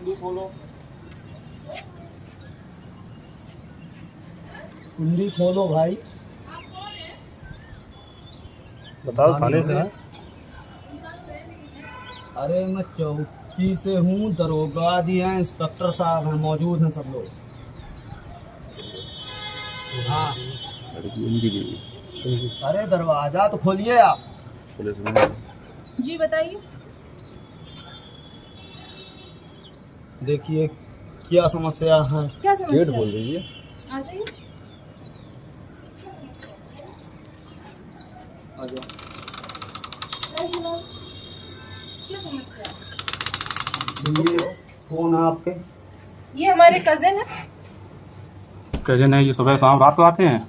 कुंडी खोलो कुंडी खोलो भाई। बताओ थाने से हैं? अरे मैं चौकी से हूँ दरोगा जी हैं इंस्पेक्टर साहब हैं मौजूद हैं सब लोग। हाँ। अरे दरवाज़ा तो खोलिए आप। जी बताइए। देखिए क्या समस्या है? क्या समस्या? है? दीजिए आ जाइए। आ जाओ। आइए मैम। क्या समस्या है? ये कौन है आपके? ये हमारे कजिन है। कज़न है ये सुबह शाम रात को आते हैं।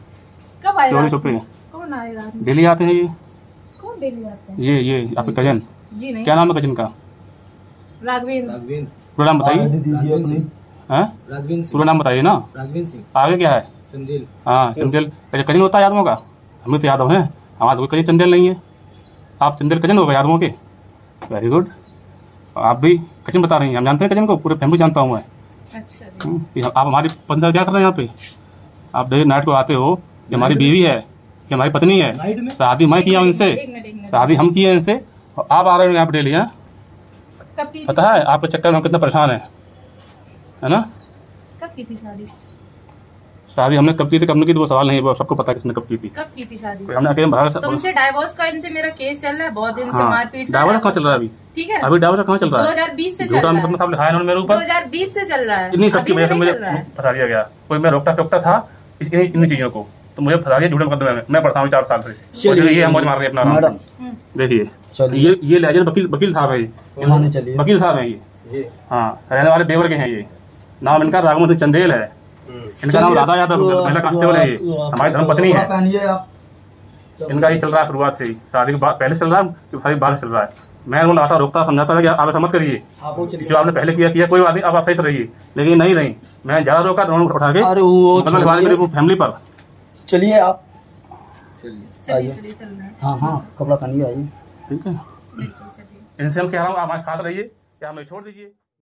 कब आए चोरी छुपे। कौन आए रात डेली आते हैं ये। कौन डेली आते हैं? ये ये आपके कज़न जी नहीं। क्या नाम है कज़न का? राघवेंद्र। राघवेंद्र। पूरा नाम बताइए। हैं? पूरा नाम बताइए ना। सिंह। आगे क्या है? चंदेल। हाँ चंदेल। अच्छा कज़न होता है यादवों का? हमें तो यादव हैं हमारा तो कोई कज़न चंदेल नहीं है। आप चंदेल कज़न हो गए यादवों के? वेरी गुड आप भी कज़न बता रही हैं। हम जानते हैं कज़न को पूरे फैमिली जानता हूँ मैं। अच्छा जी। हम्म, आप हमारी पंद्रह क्या कर रहे हैं यहाँ पे। आप डेली नाइट को आते हो ये हमारी बीवी है ये हमारी पत्नी है। शादी मैं किया उनसे। शादी हम किए इनसे। आप आ रहे हो यहाँ पे डेली हैं? कब की पता है आपके चक्कर में हम कितना परेशान है। है ना? कब की थी शादी? शादी हमने कब की थी कब नहीं की थी वो सवाल नहीं है सबको पता किसने कब की थी। कब की थी शादी? हमने अकेले भाग तुमसे डाइवोर्स का इनसे मेरा केस चल रहा है बहुत दिन से हाँ मारपीट का डाइवर कहाँ चल रहा है अभी? ठीक है। अभी डाइवर कहाँ चल रहा है? 2020 से चल रहा है। मुकदमा साहब लिखाया इन्होंने मेरे ऊपर। 2020 से चल रहा है। इन्हीं सबकी वजह से मुझे चल रहा है। फंसा दिया गया। कोई मैं रोकता टोकता था इन्हीं चीज़ों को। तो मुझे फंसा दिया झूठे मुकदमे में। मैं पढ़ता हूँ चार साल से। ये हम मौज मार रहे हैं अपना मैडम। हम्म, देखिए। चलिए। ये ये लेजेंड वकील वकील साहब है ये। वकील साहब हैं ये। ये। हाँ रहने वाले देवर के हैं ये। नाम इनका राघवन सिंह चंदेल है। इनका नाम राधा यादव महिला कांस्टेबल है ये। हमारी धर्म पत्नी है। इनका ही चल रहा है शुरुआत से ही। शादी के बाद पहले चल रहा है कि शादी के बाद चल रहा है। मैं उनको लाता रोकता समझाता था कि आप ऐसा मत करिए। आप जो आपने पहले किया किया कोई बात नहीं अब आप सही से रहिए। लेकिन नहीं रही मैं ज़्यादा रोका तो उन्होंने उठा के अरे वो मतलब फैमिली पर। चलिए आप। चलिए है। हाँ हाँ कपड़ा पहनिए आइए। ठीक है? बिल्कुल इनसे हम कह रहा हूँ आप हमारे साथ रहिए या हमें छोड़ दीजिए।